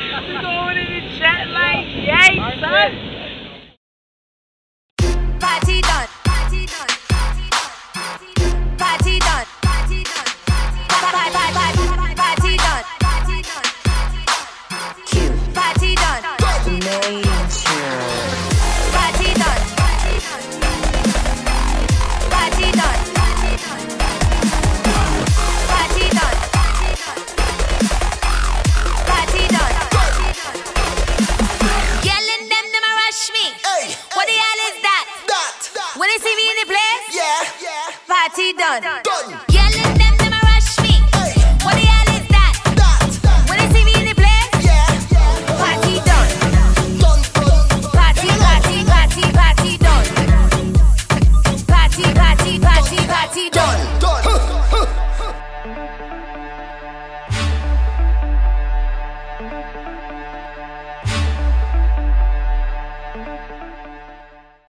Going in the chat like, yay, son. party done. done. Yeah, let them them rush me. Hey. What the hell is that? that, that. When they see me in the place, yeah, yeah. party done. Done, done. Party, party, party, party done. Party, party, party, party done.